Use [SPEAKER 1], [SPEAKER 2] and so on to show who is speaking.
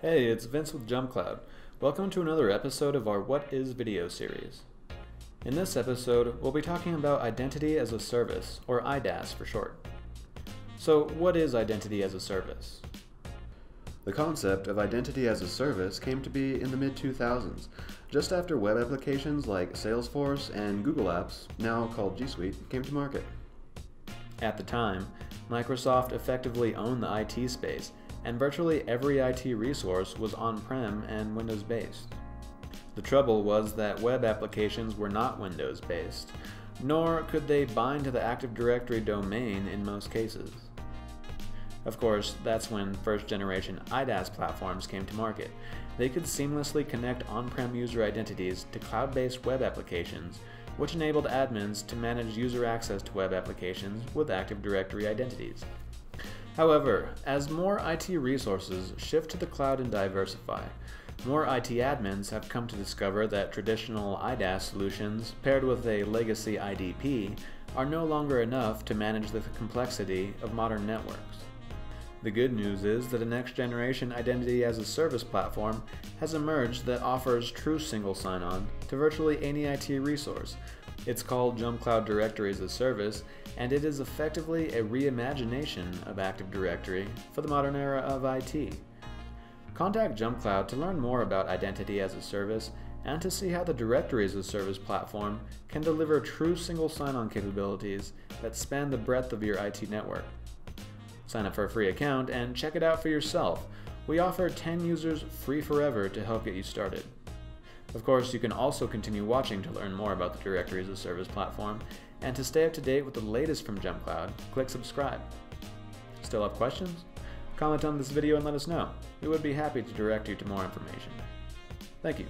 [SPEAKER 1] Hey, it's Vince with JumpCloud. Welcome to another episode of our What is Video series. In this episode, we'll be talking about Identity as a Service, or IDaaS for short. So, what is Identity as a Service?
[SPEAKER 2] The concept of identity as a service came to be in the mid 2000s, just after web applications like Salesforce and Google Apps, now called G Suite, came to market.
[SPEAKER 1] At the time, Microsoft effectively owned the IT space, and virtually every IT resource was on prem and Windows based. The trouble was that web applications were not Windows based, nor could they bind to the Active Directory domain in most cases. Of course, that's when first generation IDaaS platforms came to market. They could seamlessly connect on prem user identities to cloud based web applications, which enabled admins to manage user access to web applications with Active Directory identities. However, as more IT resources shift to the cloud and diversify, more IT admins have come to discover that traditional IDaaS solutions paired with a legacy IDP are no longer enough to manage the complexity of modern networks. The good news is that a next generation identity as a service platform has emerged that offers true single sign on to virtually any IT resource. It's called JumpCloud Directory as a Service, and it is effectively a reimagination of Active Directory for the modern era of IT. Contact JumpCloud to learn more about Identity as a Service and to see how the Directory as a Service platform can deliver true single sign on capabilities that span the breadth of your IT network. Sign up for a free account and check it out for yourself. We offer 10 users free forever to help get you started. Of course, you can also continue watching to learn more about the Directory as a Service platform, and to stay up to date with the latest from JumpCloud, click subscribe. Still have questions? Comment on this video and let us know. We would be happy to direct you to more information. Thank you.